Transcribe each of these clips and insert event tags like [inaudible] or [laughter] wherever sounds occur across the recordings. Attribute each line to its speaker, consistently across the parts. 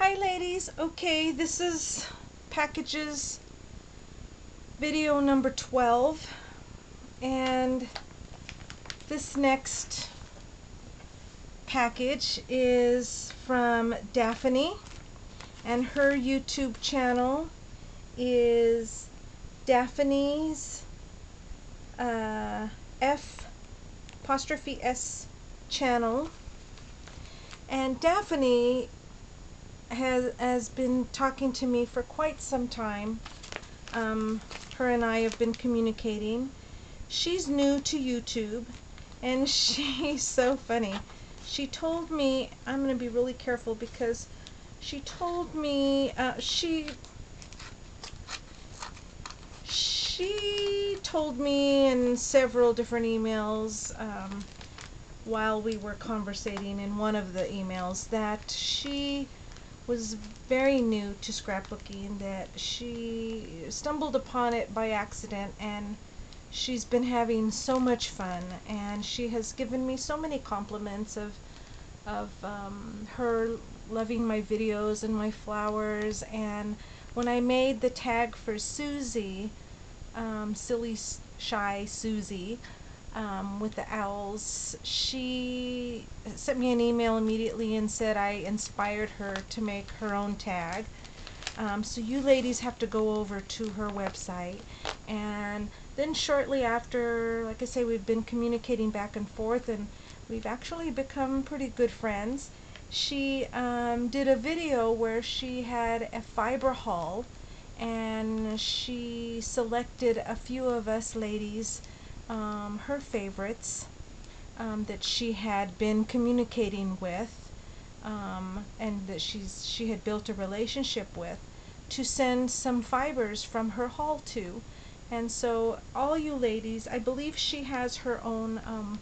Speaker 1: Hi ladies, okay this is packages video number 12 and this next package is from Daphne and her YouTube channel is Daphne's uh, F apostrophe S channel. And Daphne has, has been talking to me for quite some time. Um, her and I have been communicating. She's new to YouTube and [laughs] she's so funny. She told me, I'm going to be really careful because she told me, uh, she, she told me in several different emails um, while we were conversating in one of the emails that she was very new to scrapbooking that she stumbled upon it by accident and she's been having so much fun and she has given me so many compliments of of um, her loving my videos and my flowers and when I made the tag for Susie um, silly shy Susie um, with the owls, she sent me an email immediately and said I inspired her to make her own tag. Um, so you ladies have to go over to her website and then shortly after, like I say, we've been communicating back and forth and we've actually become pretty good friends. She um, did a video where she had a fiber haul and she selected a few of us ladies um, her favorites um, that she had been communicating with um, and that she's she had built a relationship with to send some fibers from her haul to. And so all you ladies I believe she has her own um,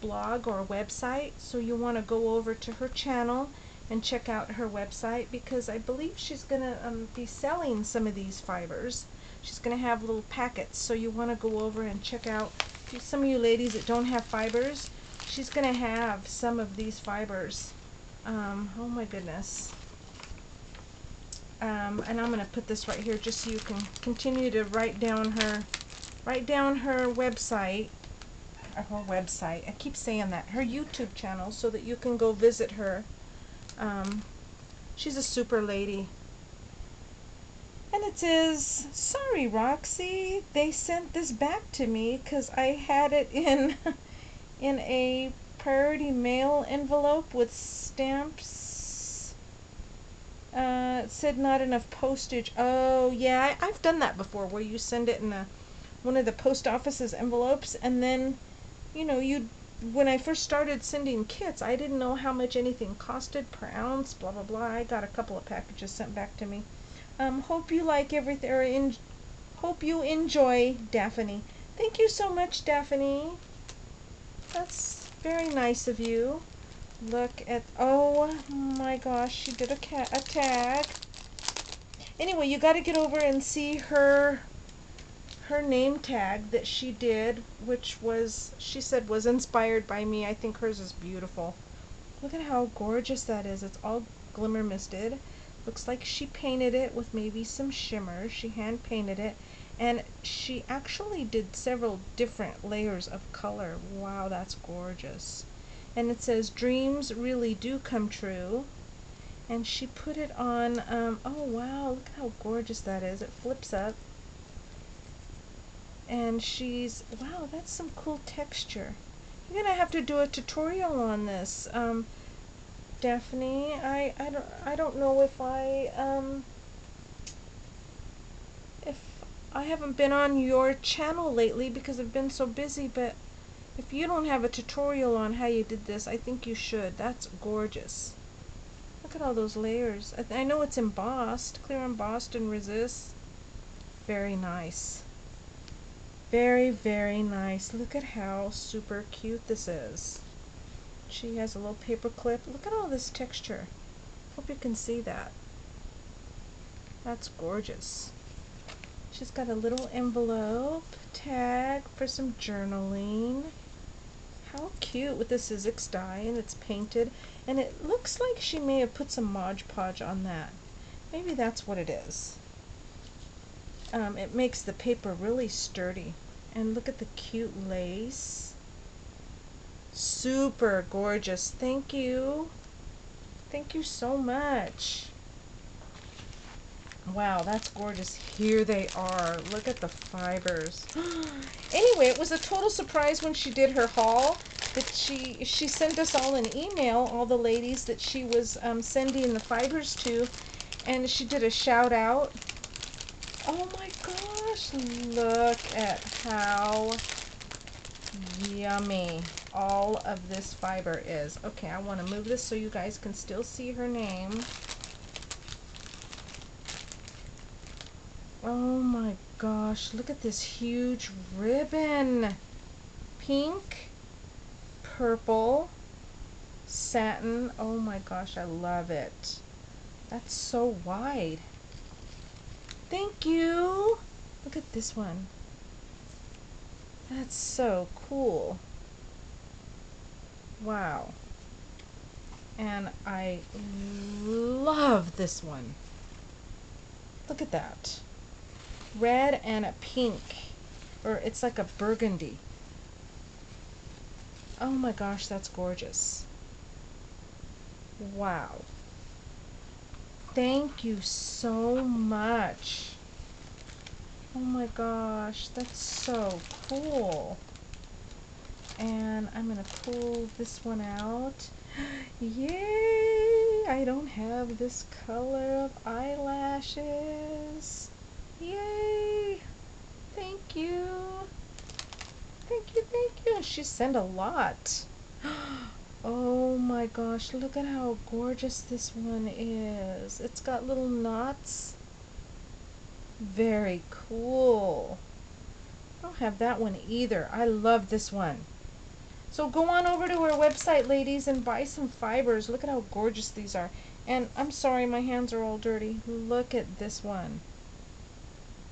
Speaker 1: blog or website so you want to go over to her channel and check out her website because I believe she's gonna um, be selling some of these fibers. She's gonna have little packets so you want to go over and check out some of you ladies that don't have fibers, she's going to have some of these fibers. Um, oh my goodness. Um, and I'm going to put this right here just so you can continue to write down her, write down her website, her website, I keep saying that, her YouTube channel so that you can go visit her. Um, she's a super lady. And it says, sorry Roxy, they sent this back to me because I had it in, [laughs] in a priority mail envelope with stamps. Uh, it said not enough postage. Oh, yeah, I, I've done that before where you send it in a, one of the post office's envelopes and then, you know, you when I first started sending kits, I didn't know how much anything costed per ounce, blah, blah, blah. I got a couple of packages sent back to me. Um, hope you like everything, or in, hope you enjoy Daphne. Thank you so much, Daphne. That's very nice of you. Look at, oh my gosh, she did a, cat, a tag. Anyway, you got to get over and see her her name tag that she did, which was, she said, was inspired by me. I think hers is beautiful. Look at how gorgeous that is. It's all glimmer misted. Looks like she painted it with maybe some shimmer. She hand painted it. And she actually did several different layers of color. Wow, that's gorgeous. And it says, dreams really do come true. And she put it on, um, oh wow, look how gorgeous that is. It flips up. And she's, wow, that's some cool texture. You're going to have to do a tutorial on this. Um, Daphne. I, I don't I don't know if I um if I haven't been on your channel lately because I've been so busy, but if you don't have a tutorial on how you did this, I think you should. That's gorgeous. Look at all those layers. I, I know it's embossed, clear embossed and resist. Very nice. Very, very nice. Look at how super cute this is. She has a little paper clip. Look at all this texture. Hope you can see that. That's gorgeous. She's got a little envelope tag for some journaling. How cute with the Sizzix die and it's painted and it looks like she may have put some Mod Podge on that. Maybe that's what it is. Um, it makes the paper really sturdy. And look at the cute lace. Super gorgeous. Thank you. Thank you so much. Wow, that's gorgeous. Here they are. Look at the fibers. [gasps] anyway, it was a total surprise when she did her haul that she she sent us all an email, all the ladies that she was um, sending the fibers to, and she did a shout out. Oh my gosh, look at how yummy all of this fiber is. Okay, I want to move this so you guys can still see her name. Oh my gosh, look at this huge ribbon. Pink, purple, satin. Oh my gosh, I love it. That's so wide. Thank you. Look at this one. That's so cool. Wow. And I love this one. Look at that red and a pink. Or it's like a burgundy. Oh my gosh, that's gorgeous. Wow. Thank you so much. Oh my gosh, that's so cool. And I'm going to pull this one out. [gasps] Yay! I don't have this color of eyelashes. Yay! Thank you. Thank you, thank you. She sent a lot. [gasps] Oh my gosh, look at how gorgeous this one is. It's got little knots. Very cool. I don't have that one either. I love this one. So go on over to our website, ladies, and buy some fibers. Look at how gorgeous these are. And I'm sorry, my hands are all dirty. Look at this one.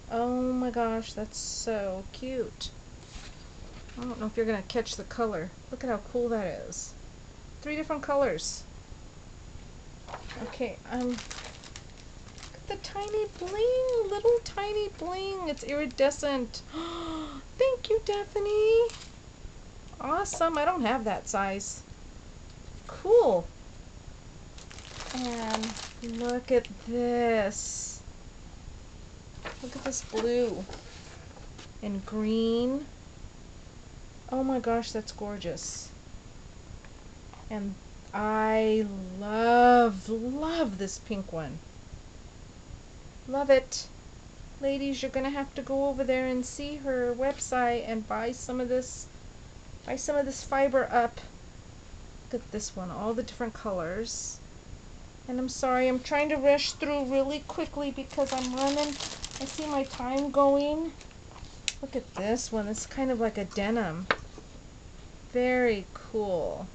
Speaker 1: Oh my gosh, that's so cute. I don't know if you're going to catch the color. Look at how cool that is. Three different colors. Okay, um, the tiny bling, little tiny bling. It's iridescent. [gasps] Thank you, Daphne. Awesome. I don't have that size. Cool. And look at this. Look at this blue and green. Oh my gosh, that's gorgeous. And I love, love this pink one. Love it. Ladies, you're going to have to go over there and see her website and buy some of this, buy some of this fiber up. Look at this one, all the different colors. And I'm sorry, I'm trying to rush through really quickly because I'm running I see my time going. Look at this one. It's kind of like a denim. Very cool.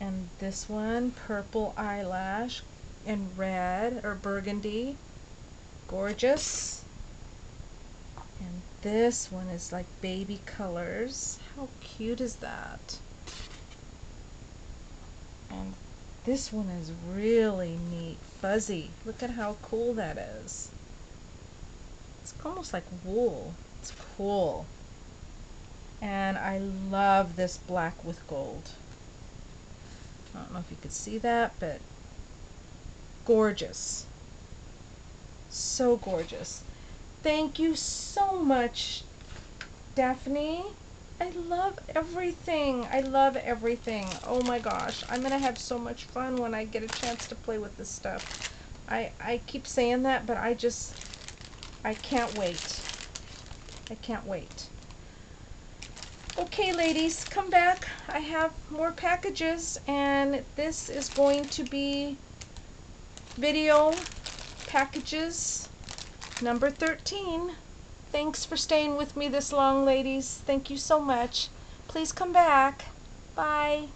Speaker 1: And this one, purple eyelash and red or burgundy. Gorgeous. This one is like baby colors. How cute is that? And this one is really neat, fuzzy. Look at how cool that is. It's almost like wool. It's cool. And I love this black with gold. I don't know if you could see that, but gorgeous. So gorgeous. Thank you so much, Daphne. I love everything. I love everything. Oh my gosh. I'm going to have so much fun when I get a chance to play with this stuff. I, I keep saying that, but I just, I can't wait. I can't wait. Okay, ladies, come back. I have more packages, and this is going to be video packages number 13. Thanks for staying with me this long, ladies. Thank you so much. Please come back. Bye.